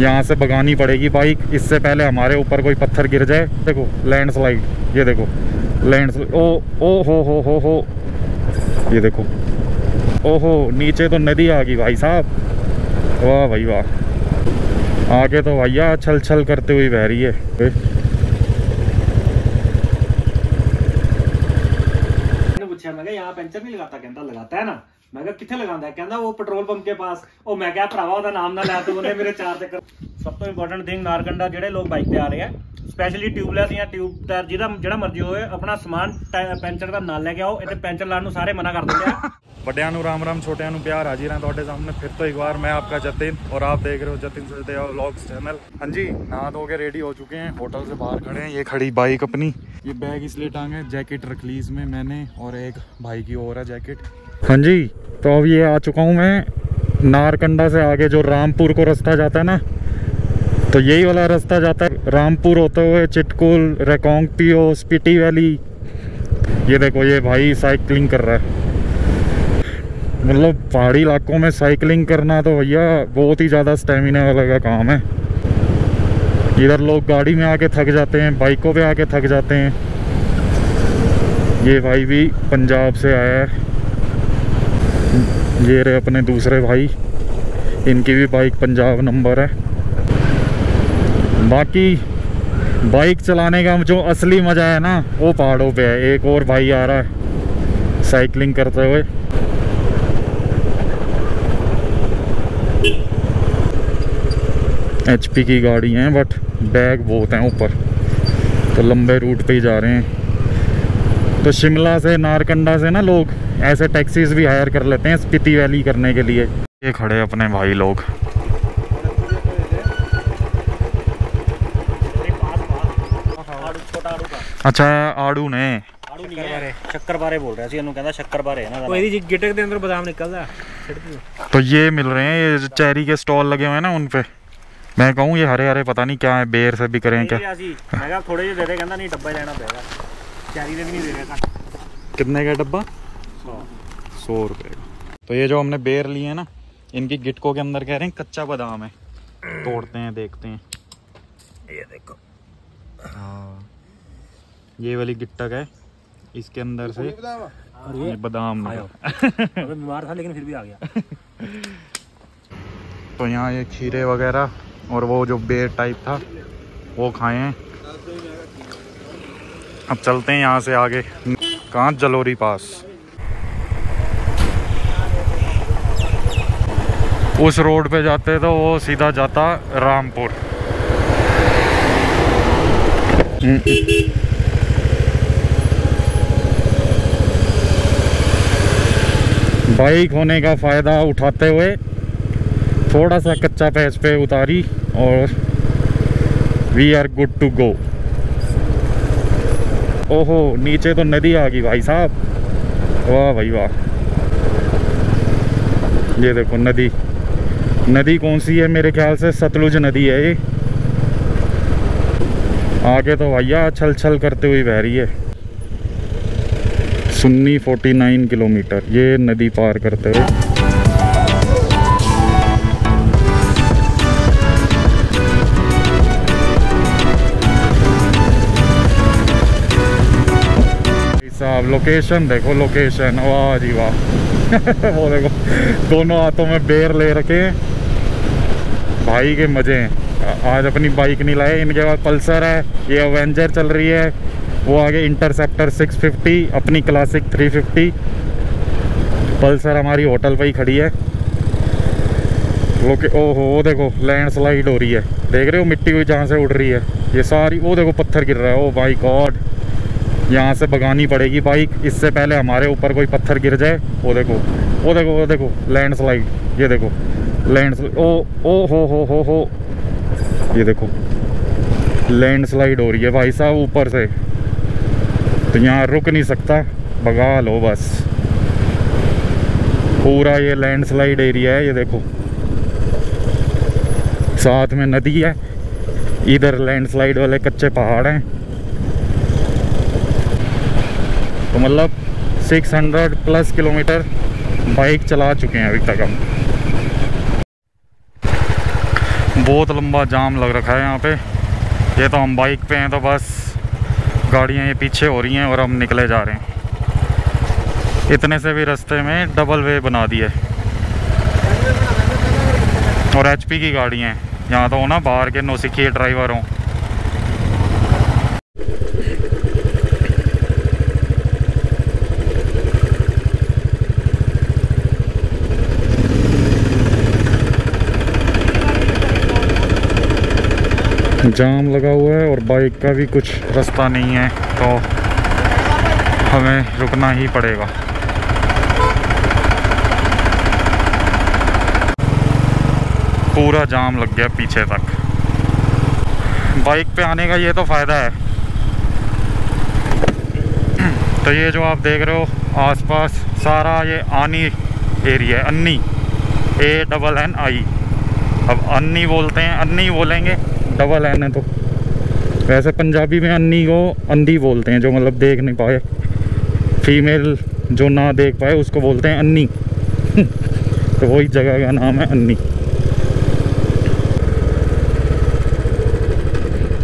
यहाँ से भगानी पड़ेगी बाइक। इससे पहले हमारे ऊपर कोई पत्थर गिर जाए, देखो लैंडस्लाइड ये देखो लैंड ओ ओ, हो हो हो हो, ये देखो ओहो नीचे तो नदी आ गई भाई साहब। वाह भाई वाह। आगे तो भैया छल छल करते हुए बह रही है। यहाँ पंचर नहीं लगाता कहता लगाता है ना? ਮੈਂ ਕਿਹਾ ਕਿੱਥੇ ਲਗਾਉਂਦਾ ਹੈ? ਕਹਿੰਦਾ ਉਹ ਪੈਟਰੋਲ ਪੰਪ ਦੇ ਪਾਸ ਉਹ ਮੈਂ ਕਿਹਾ ਭਰਾਵਾ ਉਹਦਾ ਨਾਮ ਨਾ ਲੈ ਤੂੰ ਉਹਨੇ ਮੇਰੇ ਚਾਰ ਚੱਕਰ ਸਭ ਤੋਂ ਇੰਪੋਰਟੈਂਟ ਥਿੰਗ ਨਾਰਕੰਡਾ ਜਿਹੜੇ ਲੋਕ ਬਾਈਕ ਤੇ ਆ ਰਹੇ ਆ ਸਪੈਸ਼ਲੀ ਟਿਊਬਲੈਸ ਜਾਂ ਟਿਊਬ ਟਾਇਰ ਜਿਹੜਾ ਜਿਹੜਾ ਮਰਜ਼ੀ ਹੋਵੇ ਆਪਣਾ ਸਮਾਨ ਟਾਇ- ਪੈਂਚਰ ਦਾ ਨਾਲ ਲੈ ਕੇ ਆਓ ਇੱਥੇ ਪੈਂਚਰ ਲਾਉਣ ਨੂੰ ਸਾਰੇ ਮਨਾ ਕਰ ਦਿੰਦੇ ਆ ਵੱਡਿਆਂ ਨੂੰ ਰਾਮ ਰਾਮ ਛੋਟਿਆਂ ਨੂੰ ਪਿਆਰ ਹਾਜ਼ਰ ਹਾਂ ਤੁਹਾਡੇ ਸਾਹਮਣੇ ਫਿਰ ਤੋਂ ਇੱਕ ਵਾਰ ਮੈਂ ਆਪਕਾ ਜਤਿਨ और आप देख रहे हो जतिन सुजदेवा व्लॉग्स चैनल हाँ जी नहा धो के रेडी हो चुके हैं होटल से बाहर खड़े हैं ये खड़ी बाइक अपनी ये बैग इसलिए टांगे जैकेट रख ली इसमें मैंने और एक भाई की और है जैकेट हाँ जी तो अब ये आ चुका हूँ मैं नारकंडा से आगे जो रामपुर को रास्ता जाता है ना तो यही वाला रास्ता जाता है। रामपुर होते हुए चिटकुल रेकोंग पियो स्पीटी वैली। ये देखो, ये भाई साइकिलिंग कर रहा है। मतलब पहाड़ी इलाकों में साइकिलिंग करना तो भैया बहुत ही ज़्यादा स्टेमिना वाले का काम है। इधर लोग गाड़ी में आके थक जाते हैं, बाइकों पे आके थक जाते हैं। ये भाई भी पंजाब से आया है। ये रहे अपने दूसरे भाई। इनकी भी बाइक पंजाब नंबर है। बाकी बाइक चलाने का जो असली मज़ा है ना, वो पहाड़ों पे है। एक और भाई आ रहा है साइकिलिंग करते हुए। एचपी की गाड़ी हैं बट बैग बहुत हैं ऊपर। तो लंबे रूट पे ही जा रहे हैं। तो शिमला से नारकंडा से ना लोग ऐसे टैक्सीज भी हायर कर लेते हैं स्पीति वैली करने के लिए ये खड़े अपने भाई लोग ਆੜੂ ਛੋਟਾ ਆੜੂ ਦਾ अच्छा आड़ू ने ਆੜੂ ਨਹੀਂ ਹੈ ਸ਼ੱਕਰ ਬਾਰੇ ਬੋਲ ਰਿਹਾ ਸੀ ਇਹਨੂੰ ਕਹਿੰਦਾ ਸ਼ੱਕਰ ਬਾਰੇ ਹੈ ਨਾ ਉਹ ਇਹਦੀ ਗਿਟਕ ਦੇ ਅੰਦਰ ਬਦਾਮ ਨਿਕਲਦਾ ਛਿੜਕ ਦਿਓ। तो ये मिल रहे हैं ये जो चेरी के स्टॉल लगे हुए हैं ना उन पे मैं कहूँ ये हरे हरे पता नहीं क्या है बेर से बिक रहे हैं ਨਹੀਂ क्या ਰਿਹਾ ਸੀ ਮੈਂ ਕਿਹਾ ਥੋੜੇ ਜਿਹੇ ਦੇ ਦੇ ਕਹਿੰਦਾ कितने का डब्बा? सौ। सौ रुपये का। तो ये जो हमने बेर लिए है ना इनकी गिटको के अंदर कह रहे हैं कच्चा बादाम है। तोड़ते हैं देखते हैं। ये देखो। हाँ। ये वाली गिट्टक है। इसके अंदर से ये बादाम बीमार था लेकिन फिर भी आ गया। तो यहाँ ये खीरे वगैरह और वो जो बेर टाइप था वो खाए हैं। अब चलते हैं यहाँ से आगे। कहाँ जलोरी पास। उस रोड पे जाते तो वो सीधा जाता रामपुर। बाइक होने का फ़ायदा उठाते हुए थोड़ा सा कच्चा पैच पे उतारी और we are good to go ओहो, नीचे तो नदी आ गई भाई साहब। वाह भाई वाह। ये देखो नदी। नदी कौन सी है मेरे ख्याल से? सतलुज नदी है ये। आगे तो भैया छल छल करते हुए बह रही है। सुन्नी 49 किलोमीटर, ये नदी पार करते हुए। लोकेशन देखो लोकेशन वाह जी वाह। वो देखो, दोनों हाथों में बेर ले रखे भाई के मज़े हैं। आज अपनी बाइक नहीं लाए, इनके पास पल्सर है, ये अवेंजर चल रही है। वो आगे इंटरसेप्टर 650 अपनी क्लासिक 350 पल्सर हमारी होटल पर ही खड़ी है। लोके ओहो, वो देखो लैंडस्लाइड हो रही है। देख रहे हो मिट्टी हुई जहाँ से उड़ रही है। ये सारी, वो देखो पत्थर गिर रहा है। ओ भाई गॉड यहाँ से भगानी पड़ेगी बाइक। इससे पहले हमारे ऊपर कोई पत्थर गिर जाए, वो देखो वो देखो वो देखो लैंडस्लाइड ये देखो लैंडस्लाइड ओ ओ, हो हो हो हो, ये देखो लैंडस्लाइड हो रही है भाई साहब ऊपर से। तो यहाँ रुक नहीं सकता, भगा लो बस। पूरा ये लैंडस्लाइड एरिया है, ये देखो। साथ में नदी है, इधर लैंडस्लाइड वाले कच्चे पहाड़ हैं। तो मतलब 600 प्लस किलोमीटर बाइक चला चुके हैं अभी तक हम। बहुत लंबा जाम लग रखा है यहाँ पे। ये तो हम बाइक पे हैं तो बस गाड़ियाँ ये पीछे हो रही हैं और हम निकले जा रहे हैं। इतने से भी रास्ते में डबल वे बना दिए। और एचपी की गाड़ियाँ हैं। यहाँ तो हो ना बाहर के नौसिखी ड्राइवर हों। जाम लगा हुआ है और बाइक का भी कुछ रास्ता नहीं है तो हमें रुकना ही पड़ेगा। पूरा जाम लग गया पीछे तक। बाइक पे आने का ये तो फ़ायदा है। तो ये जो आप देख रहे हो, आसपास सारा ये आनी एरिया है, अन्नी ए डबल एन आई अब अन्नी बोलते हैं, अन्नी बोलेंगे डबल एन है तो। वैसे पंजाबी में अन्नी को अंधी बोलते हैं, जो मतलब देख नहीं पाए। फीमेल जो ना देख पाए, उसको बोलते हैं अन्नी। तो वही जगह का नाम है अन्नी।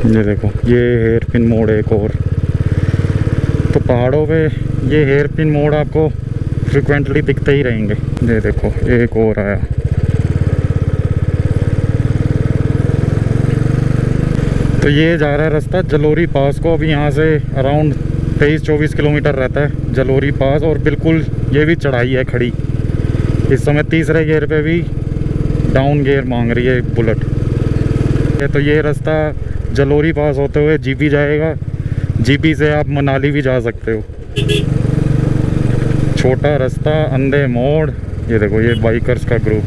ये देखो, ये हेयर पिन मोड़ एक और। तो पहाड़ों पे ये हेयर पिन मोड़ आपको फ्रिक्वेंटली दिखते ही रहेंगे। ये देखो, एक और आया। तो ये जा रहा है रास्ता, जलोरी पास को। अभी यहाँ से अराउंड तेईस चौबीस किलोमीटर रहता है जलोरी पास और बिल्कुल ये भी चढ़ाई है खड़ी। इस समय तीसरे गियर पे भी डाउन गियर मांग रही है बुलेट तो ये रास्ता जलोरी पास होते हुए जीपी जाएगा। जीपी से आप मनाली भी जा सकते हो। छोटा रास्ता, अंधे मोड़। ये देखो, ये बाइकर्स का ग्रुप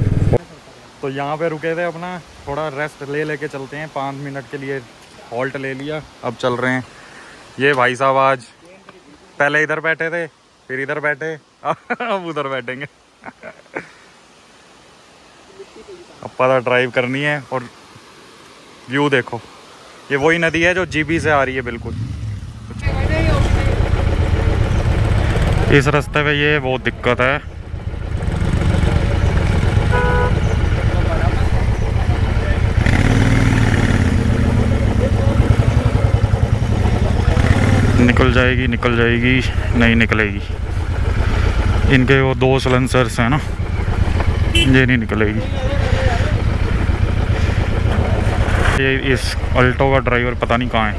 तो यहाँ पे रुके थे अपना, थोड़ा रेस्ट ले लेके चलते हैं। पाँच मिनट के लिए हॉल्ट ले लिया। अब चल रहे हैं। ये भाई साहब आज पहले इधर बैठे थे, फिर इधर बैठे। अब उधर बैठेंगे। अब पता ड्राइव करनी है और व्यू देखो। ये वही नदी है जो जीबी से आ रही है बिल्कुल। इस रास्ते पे ये बहुत दिक्कत है। निकल जाएगी निकल जाएगी, नहीं निकलेगी। इनके वो दो सलेंसर्स हैं ना, ये नहीं निकलेगी। ये इस अल्टो का ड्राइवर पता नहीं कहाँ है।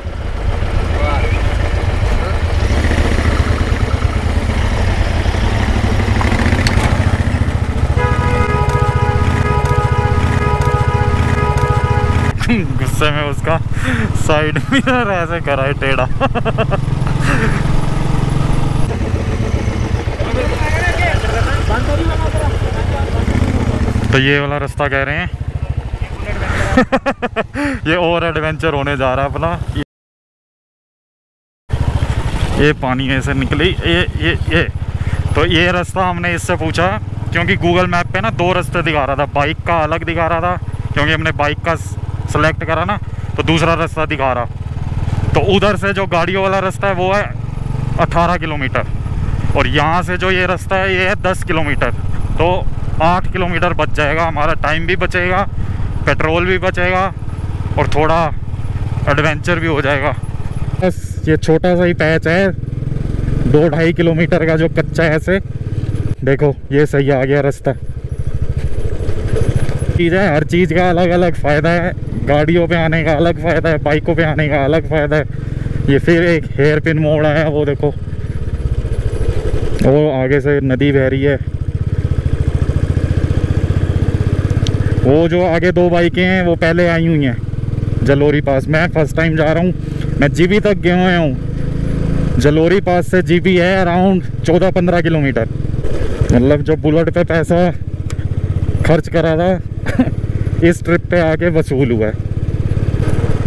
गुस्से में उसका साइड मिरर ऐसे करा है टेढ़ा। तो ये वाला रास्ता कह रहे हैं। ये और एडवेंचर होने जा रहा है अपना। ये पानी ऐसे निकली, ये ये ये। तो ये रास्ता हमने इससे पूछा, क्योंकि गूगल मैप पे ना दो रास्ते दिखा रहा था बाइक का अलग दिखा रहा था, क्योंकि हमने बाइक का सेलेक्ट करा ना तो दूसरा रास्ता दिखा रहा। तो उधर से जो गाड़ियों वाला रास्ता है, वो है 18 किलोमीटर। और यहाँ से जो ये रास्ता है, ये है 10 किलोमीटर। तो 8 किलोमीटर बच जाएगा, हमारा टाइम भी बचेगा पेट्रोल भी बचेगा, और थोड़ा एडवेंचर भी हो जाएगा। बस ये छोटा सा ही पैच है, दो ढाई किलोमीटर का जो कच्चा है ऐसे। देखो, ये सही आ गया रास्ता। चीज़ है, हर चीज़ का अलग अलग फ़ायदा है। गाड़ियों पे आने का अलग फ़ायदा है, बाइकों पे आने का अलग फ़ायदा है। ये फिर एक हेयर पिन मोड़ आया वो देखो। वो आगे से नदी बह रही है। वो जो आगे दो बाइकें हैं, वो पहले आई हुई हैं, जलोरी पास। मैं फ़र्स्ट टाइम जा रहा हूँ, मैं जीबी तक गए हुए हूँ। जलोरी पास से जीबी है अराउंड चौदह पंद्रह किलोमीटर। मतलब जो बुलेट पे पैसा खर्च करा था इस ट्रिप पे आके वसूल हुआ है।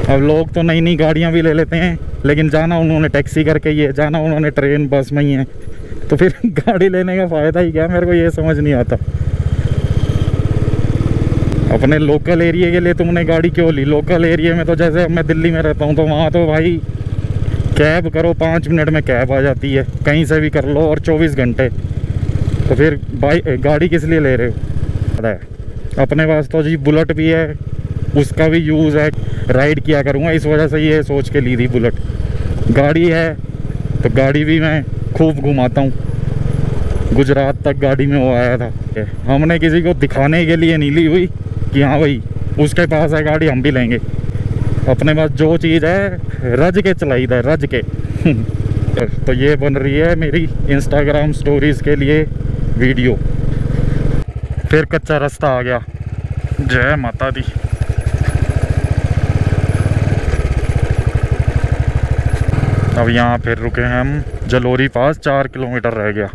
अब लोग तो नई नई गाड़ियाँ भी ले लेते हैं, लेकिन जाना उन्होंने टैक्सी करके ही है, जाना उन्होंने ट्रेन बस में ही है। तो फिर गाड़ी लेने का फ़ायदा ही क्या? मेरे को ये समझ नहीं आता। अपने लोकल एरिया के लिए तुमने गाड़ी क्यों ली? लोकल एरिया में तो जैसे अब मैं दिल्ली में रहता हूँ तो वहाँ तो भाई कैब करो, पाँच मिनट में कैब आ जाती है। कहीं से भी कर लो और चौबीस घंटे। तो फिर भाई, गाड़ी किस लिए ले रहे हो? है। अपने पास तो जी बुलेट भी है, उसका भी यूज़ है राइड किया करूँगा। इस वजह से ये सोच के ली थी बुलेट। गाड़ी है तो गाड़ी भी मैं खूब घुमाता हूँ। गुजरात तक गाड़ी में वो आया था। हमने किसी को दिखाने के लिए नहीं ली हुई कि हाँ भाई, उसके पास है गाड़ी, हम भी लेंगे। अपने पास जो चीज़ है, रज के चलाई था, रज के। तो ये बन रही है मेरी इंस्टाग्राम स्टोरीज के लिए वीडियो। फिर कच्चा रास्ता आ गया। जय माता दी। अब यहाँ फिर रुके हैं हम। जलोरी पास चार किलोमीटर रह गया।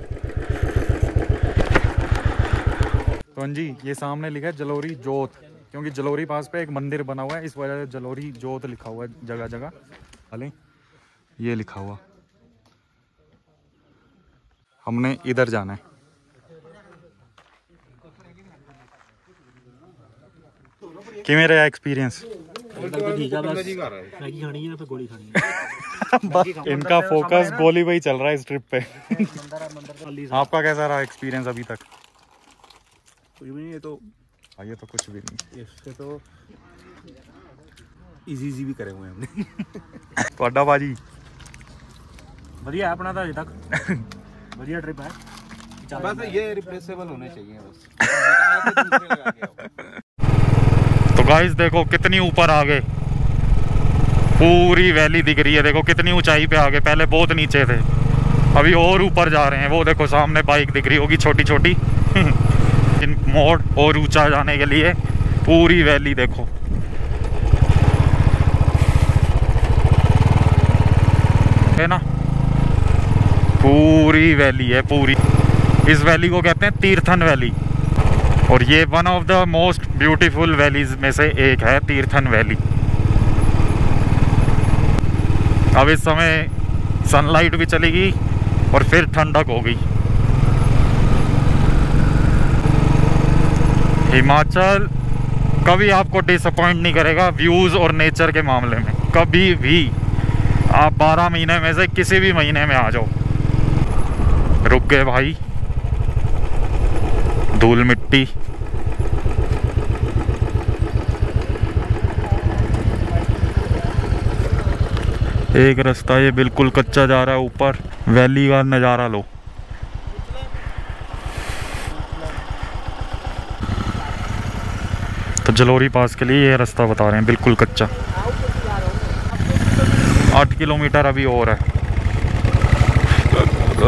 तो हाँ जी, ये सामने लिखा है जलोरी जोत, क्योंकि जलोरी पास पे एक मंदिर बना हुआ है। इस वजह से जलोरी जोत लिखा हुआ है जगह जगह अले ये लिखा हुआ। हमने इधर जाना है। किमें रहा एक्सपीरियंस ठीक है बस मैगी खानी है फिर गोली खानी है इनका फोकस गोली पे ही चल रहा है इस ट्रिप पे आपका कैसा रहा एक्सपीरियंस अभी तक कुछ भी नहीं ये तो हाँ, ये तो कुछ भी नहीं इससे तो इजी इजी भी करे हुए हैं हमने ਤੁਹਾਡਾ ਬਾਜੀ बढ़िया है अपना था अभी तक बढ़िया ट्रिप है बस ये रिप्लेसेबल होने चाहिए बस गाइस देखो कितनी ऊपर आ गए पूरी वैली दिख रही है, देखो कितनी ऊंचाई पे आ गए पहले बहुत नीचे थे। अभी और ऊपर जा रहे हैं। वो देखो, सामने बाइक दिख रही होगी छोटी छोटी इन मोड़ और ऊँचा जाने के लिए पूरी वैली देखो। है ना? पूरी वैली है, पूरी। इस वैली को कहते हैं तीर्थन वैली और ये one of the most beautiful valleys में से एक है तीर्थन वैली अब इस समय सनलाइट भी चलेगी और फिर ठंडक हो गई हिमाचल कभी आपको डिसअपॉइंट नहीं करेगा व्यूज़ और नेचर के मामले में. कभी भी आप 12 महीने में से किसी भी महीने में आ जाओ. रुक गए भाई. धूल मिट्टी. एक रास्ता ये बिल्कुल कच्चा जा रहा है ऊपर। वैली का नज़ारा लो। तो जलोरी पास के लिए ये रास्ता बता रहे हैं, बिल्कुल कच्चा। आठ किलोमीटर अभी और है।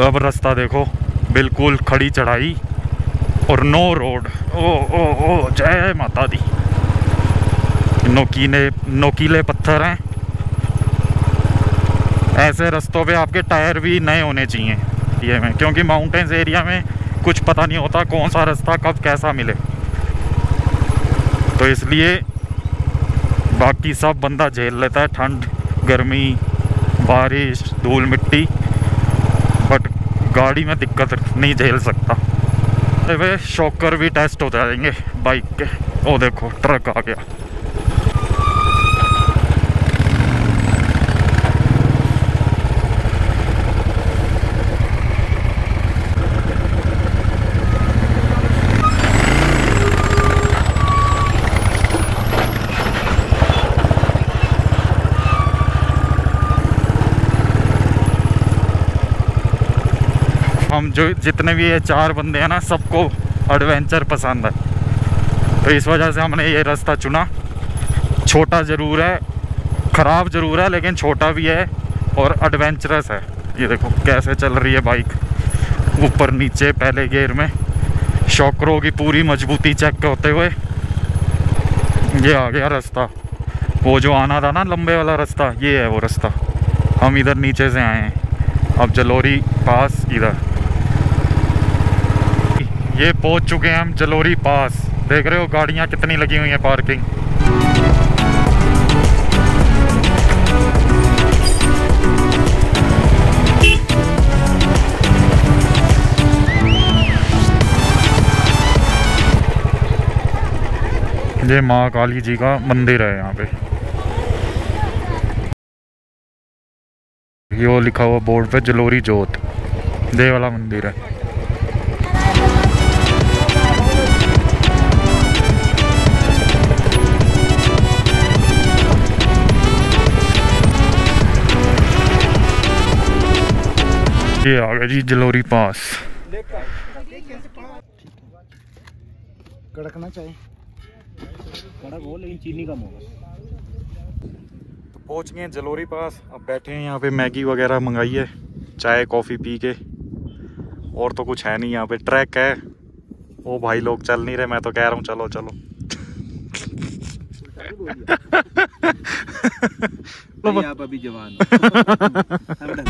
अब रास्ता देखो, बिल्कुल खड़ी चढ़ाई और नो रोड। ओ ओ ओ, जय माता दी। नोकीले नोकीले पत्थर हैं। ऐसे रस्तों पे आपके टायर भी नए होने चाहिए ये में, क्योंकि माउंटेन्स एरिया में कुछ पता नहीं होता कौन सा रास्ता कब कैसा मिले। तो इसलिए बाकी सब बंदा झेल लेता है, ठंड, गर्मी, बारिश, धूल मिट्टी बट गाड़ी में दिक्कत नहीं झेल सकता। वे शॉकर भी टेस्ट हो जाएँगे बाइक के। ओ देखो ट्रक आ गया। हम जो जितने भी ये चार बंदे हैं ना, सबको एडवेंचर पसंद है। तो इस वजह से हमने ये रास्ता चुना। छोटा ज़रूर है, ख़राब ज़रूर है, लेकिन छोटा भी है और एडवेंचरस है। ये देखो, कैसे चल रही है बाइक ऊपर नीचे, पहले गेयर में। शॉकरों की पूरी मजबूती चेक होते हुए। ये आ गया रास्ता। वो जो आना था ना, लंबे वाला रास्ता, ये है वो रास्ता। हम इधर नीचे से आए हैं। अब जलोरी पास इधर। ये पहुँच चुके हैं हम जलोरी पास। देख रहे हो गाड़ियाँ कितनी लगी हुई हैं पार्किंग। ये माँ काली जी का मंदिर है यहाँ पे। ये लिखा हुआ बोर्ड पे जलोरी जोत। दे वाला मंदिर है। ये आ गया जी जलोरी पास। कड़कना चाहिए कड़क हो लेकिन चीनी कम होगा। तो पहुँच गए जलोरी पास अब बैठे हैं यहाँ पे मैगी वगैरह मंगाई है चाय कॉफ़ी पी के। और तो कुछ है नहीं यहाँ पे ट्रैक है। ओ भाई लोग चल नहीं रहे मैं तो कह रहा हूँ चलो चलो। आप अभी जवान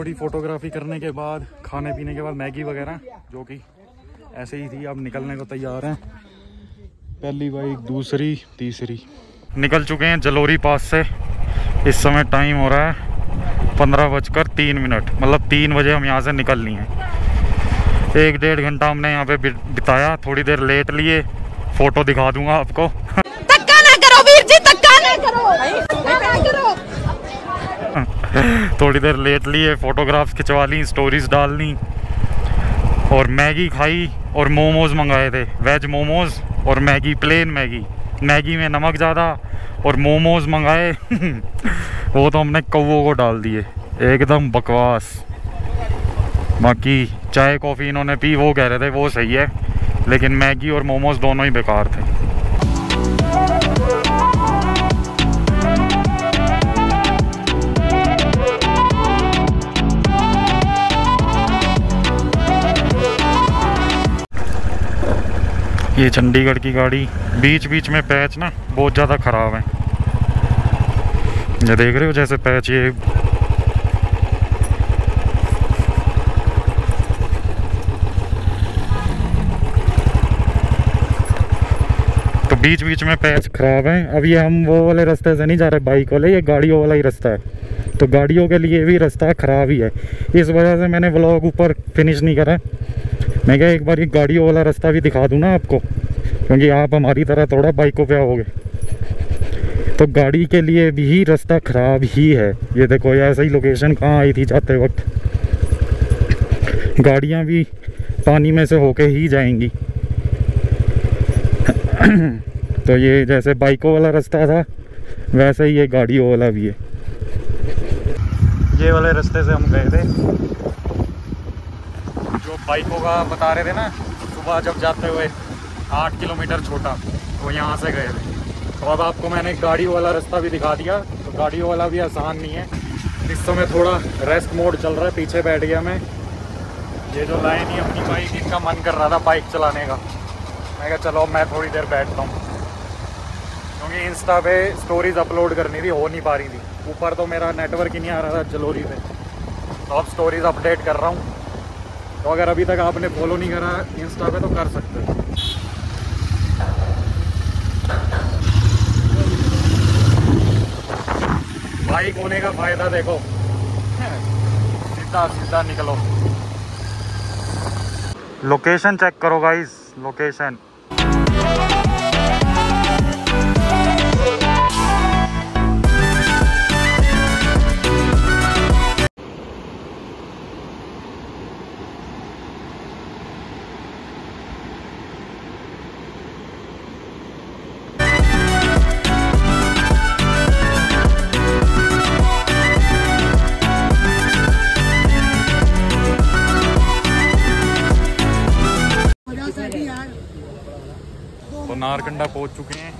थोड़ी फोटोग्राफी करने के बाद, खाने पीने के बाद मैगी वगैरह, जो कि ऐसे ही थी, अब निकलने को तैयार हैं। पहली बाइक, दूसरी, तीसरी। निकल चुके हैं जलोरी पास से। इस समय टाइम हो रहा है पंद्रह बजकर तीन मिनट। मतलब तीन बजे हम यहाँ से निकलनी है। एक डेढ़ घंटा हमने यहाँ पे बिताया। थोड़ी देर लेट लिए। फ़ोटो दिखा दूँगा आपको। धक्का ना करो, वीर जी, धक्का ना करो। थोड़ी देर लेट लिए फोटोग्राफ्स खिंचवा ली स्टोरीज डाल ली। और मैगी खाई और मोमोज मंगाए थे। वेज मोमोज और मैगी प्लेन मैगी। मैगी में नमक ज़्यादा और मोमोज मंगाए। वो तो हमने कौवों को डाल दिए। एकदम बकवास। बाकी चाय, कॉफ़ी इन्होंने पी, वो कह रहे थे, वो सही है। लेकिन मैगी और मोमोज दोनों ही बेकार थे। ये चंडीगढ़ की गाड़ी बीच बीच में पैच ना, बहुत ज़्यादा ख़राब है। ये देख रहे हो जैसे पैच ये तो बीच बीच में पैच ख़राब है। अब ये हम वो वाले रास्ते से नहीं जा रहे, बाइक वाले, ये गाड़ियों वाला ही रास्ता है। तो गाड़ियों के लिए भी रास्ता ख़राब ही है। इस वजह से मैंने व्लॉग ऊपर फिनिश नहीं करा। मैं क्या एक बार ये गाड़ियों वाला रास्ता भी दिखा दूँ ना आपको? क्योंकि आप हमारी तरह थोड़ा बाइकों पे आओगे। तो गाड़ी के लिए भी रास्ता ख़राब ही है। ये देखो ऐसा ही लोकेशन कहाँ आई थी जाते वक्त। गाड़ियाँ भी पानी में से होके ही जाएँगी। तो ये जैसे बाइकों वाला रास्ता था, वैसे ही ये गाड़ियों वाला भी है। ये वाले रास्ते से हम गए थे। बाइकों का बता रहे थे ना, सुबह जब जाते हुए, आठ किलोमीटर छोटा तो यहाँ से गए थे। तो अब आपको मैंने गाड़ी वाला रास्ता भी दिखा दिया तो गाड़ी वाला भी आसान नहीं है। इस समय थोड़ा रेस्ट मोड चल रहा है, पीछे बैठ गया मैं। ये जो लाइन ही अपनी बाइक इनका मन कर रहा था बाइक चलाने का। मैं कहा, चलो मैं थोड़ी देर बैठता हूँ। क्योंकि इंस्टा पे स्टोरीज अपलोड करनी थी, हो नहीं पा रही थी। ऊपर तो मेरा नेटवर्क ही नहीं आ रहा था, जलोरी पे। तो अब स्टोरीज अपडेट कर रहा हूँ। तो अगर अभी तक आपने फॉलो नहीं करा इंस्टा पे तो कर सकते हो। बाइक होने का फ़ायदा देखो। सीधा सीधा निकलो। लोकेशन चेक करो गाइस लोकेशन तो पहुँच चुके हैं।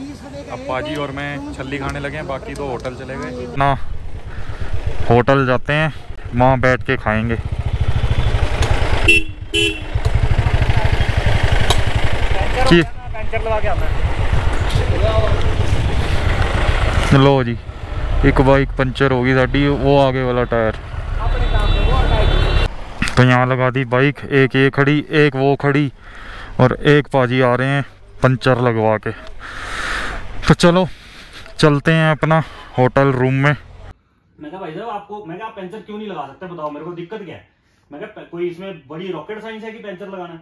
अब पाजी और मैं छल्ली खाने लगे हैं, बाकी तो होटल चले गए। ना, होटल जाते हैं, वहाँ बैठ के खाएँगे। लो जी, एक बाइक पंचर होगी साड़ी, वो आगे वाला टायर। तो यहाँ लगा दी बाइक, एक ये खड़ी, एक वो खड़ी, और एक पाजी आ रहे हैं। पंचर लगवा के। तो चलो चलते हैं अपना होटल रूम में। मैं भाई साहब आपको मैं आप पंचर क्यों नहीं लगा सकते? बताओ मेरे को दिक्कत क्या है? मैं कोई इसमें बड़ी रॉकेट साइंस है कि पंचर लगाना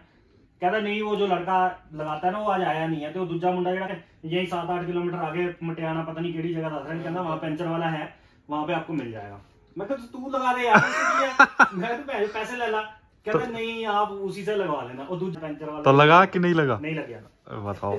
कहता नहीं वो जो लड़का लगाता है ना वो आज आया नहीं है। तो दूसरा मुंडा जरा यही सात आठ किलोमीटर आगे मटियाना पता नहीं कि जगह दस रहे कहना वहाँ पेंचर वाला है वहाँ पे आपको मिल जाएगा। मैं कहता तो तू लगा दे यार मैं तो पैसे ले ला। कहता तो, नहीं आप उसी से लगवा लेना। और दूसरा पेंचर वाला तो लगा कि नहीं लगा? नहीं लग गया बताओ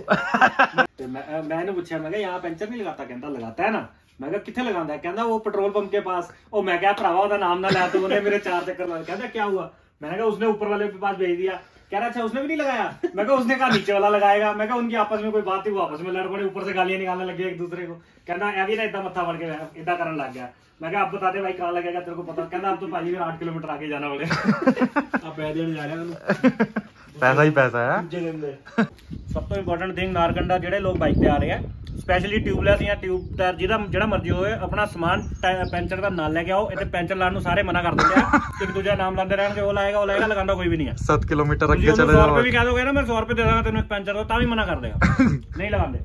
ਤੇ ਮੈਂ ਮੈਂ ਇਹਨੂੰ ਪੁੱਛਿਆ ਮੈਂ ਕਿਹਾ ਯਹਾਂ ਪੈਂਚਰ ਨਹੀਂ ਲਗਾਤਾ ਕਹਿੰਦਾ ਲਗਾਤਾ ਹੈ ਨਾ ਮੈਂ ਕਿਹਾ ਕਿੱਥੇ ਲਗਾਉਂਦਾ ਹੈ ਕਹਿੰਦਾ ਉਹ ਪੈਟਰੋਲ ਪੰਪ के पास ਉਹ ਮੈਂ ਕਿਹਾ ਭਰਾਵਾ ਉਹਦਾ ਨਾਮ ਨਾ ਲੈ ਤੂੰ ਉਹਨੇ ਮੇਰੇ ਚਾਰ ਚੱਕਰ ਲਾ ਕਹਿੰਦਾ क्या हुआ मैंने कहा उसने ऊपर वाले के पास भेज दिया कह रहा अच्छा उसने भी नहीं लगाया मैं कहा उसने कहा नीचे वाला लगाएगा मैं कहा उनकी आपस में कोई बात थी वो आपस में लड़ पड़े ऊपर से गालियां निकालने लगे एक दूसरे को कहना ए भी ना इतना मत्था पड़ के इतना करने लग गया मैं कहा आप बता दे भाई कहाँ लगेगा तेरे को पता कहना अब तो भाई मेरा आठ किलोमीटर आगे जाना पड़ेगा ਆ ਪੈ ਦੇਣ ਜਾ ਰਿਹਾ ਉਹਨੂੰ पैसा ही पैसा है ਦੂਜੇ ਦਿਨ ਦੇ ਸਭ ਤੋਂ ਇੰਪੋਰਟੈਂਟ ਥਿੰਗ ਨਾਰਕੰਡਾ ਜਿਹੜੇ ਲੋਕ ਬਾਈਕ ਤੇ ਆ ਰਹੇ ਆ ਸਪੈਸ਼ਲੀ ਟਿਊਬਲੈਸ ਜਾਂ ਟਿਊਬ ਟਾਇਰ ਜਿਹਦਾ ਜਿਹੜਾ ਮਰਜ਼ੀ ਹੋਵੇ ਆਪਣਾ ਸਮਾਨ ਟਾਇ- ਪੈਂਚਰ ਦਾ ਨਾਲ ਲੈ ਕੇ ਆਓ ਇੱਥੇ ਪੈਂਚਰ ਲਾਉਣ ਨੂੰ ਸਾਰੇ ਮਨਾ ਕਰ ਦਿੰਦੇ ਆ ਇੱਕ ਦੂਜੇ ਦਾ ਨਾਮ ਲਾਉਂਦੇ ਰਹਿਣਗੇ ਉਹ ਲਾਏਗਾ ਉਹ ਲਾਏਗਾ ਲਗਾਉਂਦਾ ਕੋਈ ਵੀ ਨਹੀਂ ਹੈ सात किलोमीटर ਤੁਸੀਂ अगे ਉਹਨੂੰ चले 100 जाओ ਰੁਪਏ ਵੀ ਕਹਿ ਦੋਗੇ ਨਾ ਮੈਂ 100 ਰੁਪਏ ਦੇ ਦਾਂਗਾ ਤੈਨੂੰ ਇੱਕ ਪੈਂਚਰ ਦਾ ਤਾਂ ਵੀ ਮਨਾ ਕਰ ਦੇਗਾ ਨਹੀਂ ਲਗਾਉਂਦੇ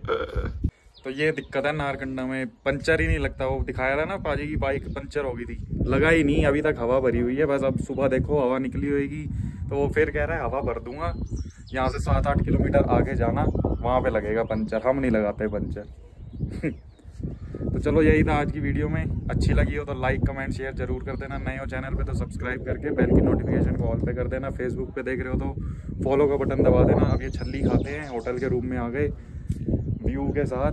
तो ये दिक्कत है नारकंडा में। पंचर ही नहीं लगता। वो दिखाया था ना पाजी की बाइक पंचर हो गई थी। लगा ही नहीं। अभी तक हवा भरी हुई है। बस अब सुबह देखो, हवा निकली होगी तो वो फिर कह रहा है, हवा भर दूँगा। यहाँ से सात आठ किलोमीटर आगे जाना। वहाँ पे लगेगा पंचर। हम नहीं लगाते पंचर। तो चलो, यही था आज की वीडियो में। अच्छी लगी हो तो लाइक कमेंट शेयर ज़रूर कर देना। नए हो चैनल पे तो सब्सक्राइब करके बेल की नोटिफिकेशन को ऑल पे कर देना। फेसबुक पे देख रहे हो तो फॉलो का बटन दबा देना। अब ये छल्ली खाते हैं। होटल के रूम में आ गए। व्यू के साथ।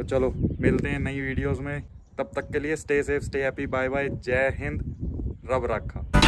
तो चलो, मिलते हैं नई वीडियोज़ में। तब तक के लिए stay safe stay happy bye bye जय हिंद, रब रखा।